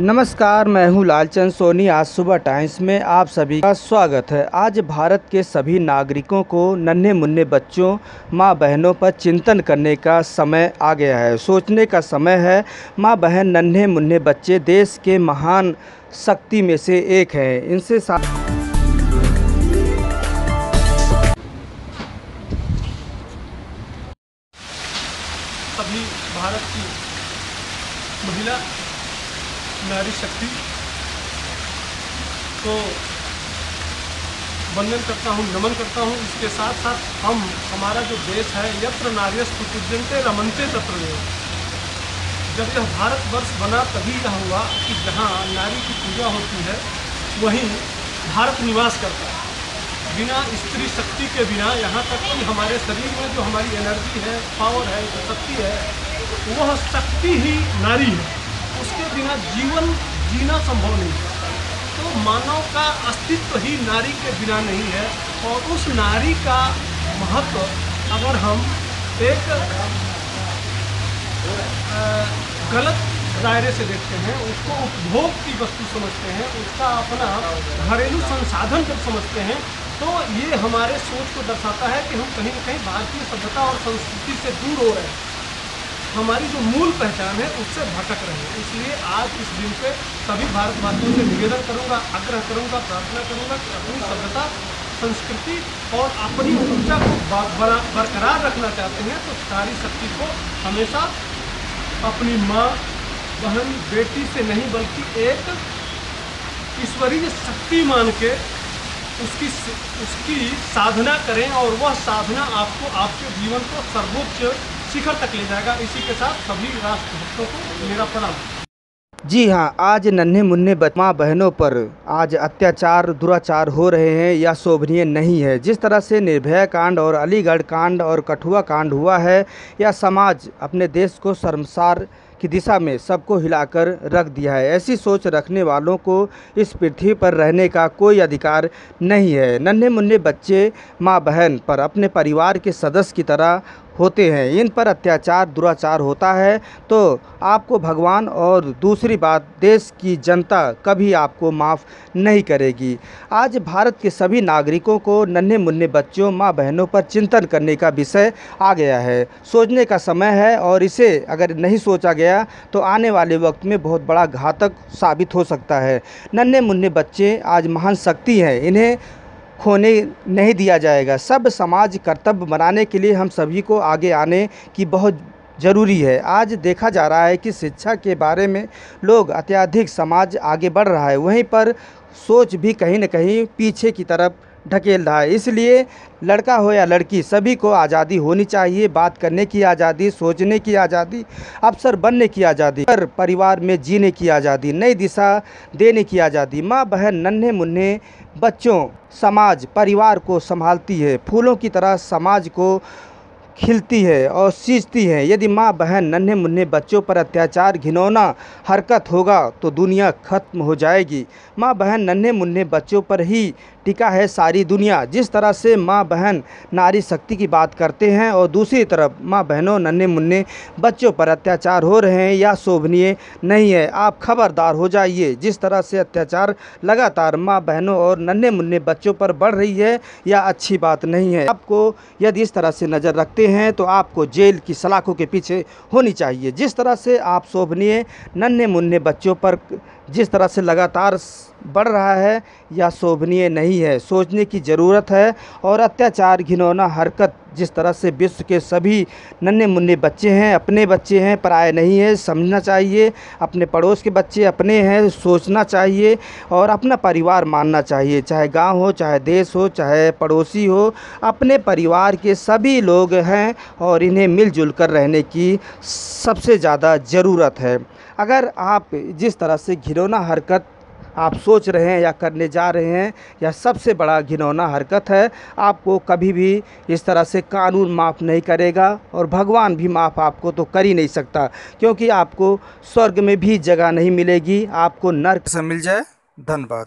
नमस्कार, मैं हूँ लालचंद सोनी। आज सुबह टाइम्स में आप सभी का स्वागत है। आज भारत के सभी नागरिकों को नन्हे मुन्ने बच्चों माँ बहनों पर चिंतन करने का समय आ गया है। सोचने का समय है माँ बहन नन्हे मुन्ने बच्चे देश के महान शक्ति में से एक हैं। इनसे सा... नारी शक्ति को वंदन करता हूँ, नमन करता हूँ। इसके साथ साथ हम, हमारा जो देश है, यत्र नार्यस्तु पूज्यंते रमनते तत्र जब यह भारतवर्ष बना, तभी यह हुआ कि जहाँ नारी की पूजा होती है, वहीं भारत निवास करता है। बिना स्त्री शक्ति के बिना यहाँ तक कि हमारे शरीर में जो हमारी एनर्जी है पावर है, जो शक्ति है, वह शक्ति ही नारी है। उसके बिना जीवन जीना संभव नहीं है। तो मानव का अस्तित्व ही नारी के बिना नहीं है, और उस नारी का महत्व अगर हम एक गलत दायरे से देखते हैं, उसको उपभोग की वस्तु समझते हैं, उसका अपना घरेलू संसाधन जब समझते हैं तो ये हमारे सोच को दर्शाता है कि हम कहीं ना कहीं भारतीय सभ्यता और संस्कृति से दूर हो रहे हैं। हमारी जो मूल पहचान है, उससे भटक रहे हैं। इसलिए आज इस दिन पे सभी भारतवासियों से निवेदन करूँगा, आग्रह करूँगा, प्रार्थना करूँगा कि अपनी सभ्यता, संस्कृति और अपनी ऊर्जा को बरकरार रखना चाहते हैं तो सारी शक्ति को हमेशा अपनी माँ, बहन, बेटी से नहीं बल्कि एक ईश्वरीय शक्ति मान के उसकी उसकी साधना करें और वह साधना आपको, आपके जीवन को सर्वोच्च शिखर तक ले जाएगा। इसी के साथ सभी राष्ट्र भक्तों को मेरा प्रणाम। जी हाँ आज नन्हे मुन्ने माँ बहनों पर आज अत्याचार, दुराचार हो रहे हैं या शोभनीय नहीं है। जिस तरह से निर्भया कांड और अलीगढ़ कांड और कठुआ कांड हुआ है, या समाज अपने देश को शर्मसार की दिशा में सबको हिलाकर रख दिया है, ऐसी सोच रखने वालों को इस पृथ्वी पर रहने का कोई अधिकार नहीं है। नन्हे मुन्ने बच्चे, माँ बहन पर अपने परिवार के सदस्य की तरह होते हैं। इन पर अत्याचार, दुराचार होता है तो आपको भगवान और दूसरी बात, देश की जनता कभी आपको माफ़ नहीं करेगी। आज भारत के सभी नागरिकों को नन्हे मुन्ने बच्चों माँ बहनों पर चिंतन करने का विषय आ गया है। सोचने का समय है और इसे अगर नहीं सोचा गया तो आने वाले वक्त में बहुत बड़ा घातक साबित हो सकता है। नन्हे मुन्ने बच्चे आज महान शक्ति हैं। इन्हें खोने नहीं दिया जाएगा। सब समाज कर्तव्य बनाने के लिए हम सभी को आगे आने की बहुत ज़रूरी है। आज देखा जा रहा है कि शिक्षा के बारे में लोग अत्याधिक समाज आगे बढ़ रहा है। वहीं पर सोच भी कहीं ना कहीं पीछे की तरफ़ ढकेल रहा है। इसलिए लड़का हो या लड़की, सभी को आज़ादी होनी चाहिए। बात करने की आज़ादी, सोचने की आज़ादी, अफसर बनने की आज़ादी पर परिवार में जीने की आज़ादी, नई दिशा देने की आज़ादी। माँ, बहन, नन्हे मुन्ने बच्चों, समाज, परिवार को संभालती है। फूलों की तरह समाज को खिलती है और सींचती है। यदि माँ, बहन, नन्हे मुन्ने बच्चों पर अत्याचार, घिनौना, हरकत होगा तो दुनिया खत्म हो जाएगी। माँ, बहन, नन्हे मुन्ने बच्चों पर ही टिका है सारी दुनिया। जिस तरह से माँ बहन नारी शक्ति की बात करते हैं और दूसरी तरफ़ माँ बहनों, नन्हे मुन्ने बच्चों पर अत्याचार हो रहे हैं या शोभनीय नहीं है, आप खबरदार हो जाइए। जिस तरह से अत्याचार लगातार माँ बहनों और नन्हे मुन्ने बच्चों पर बढ़ रही है, या अच्छी बात नहीं है। आपको यदि इस तरह से नज़र रखते हैं तो आपको जेल की सलाखों के पीछे होनी चाहिए। जिस तरह से आप शोभनीय, नन्हे मुन्ने बच्चों पर जिस तरह से लगातार बढ़ रहा है या शोभनीय नहीं है। सोचने की ज़रूरत है और अत्याचार, घिनौना, हरकत जिस तरह से विश्व के सभी नन्हे मुन्ने बच्चे हैं, अपने बच्चे हैं, पराए नहीं है, समझना चाहिए। अपने पड़ोस के बच्चे अपने हैं, सोचना चाहिए और अपना परिवार मानना चाहिए। चाहे गाँव हो, चाहे देश हो, चाहे पड़ोसी हो, अपने परिवार के सभी लोग हैं और इन्हें मिलजुल कर रहने की सबसे ज़्यादा ज़रूरत है। अगर आप जिस तरह से घिनौना हरकत आप सोच रहे हैं या करने जा रहे हैं या सबसे बड़ा घिनौना हरकत है। आपको कभी भी इस तरह से कानून माफ़ नहीं करेगा और भगवान भी माफ़ आपको तो कर ही नहीं सकता, क्योंकि आपको स्वर्ग में भी जगह नहीं मिलेगी, आपको नर्क से मिल जाए। धन्यवाद।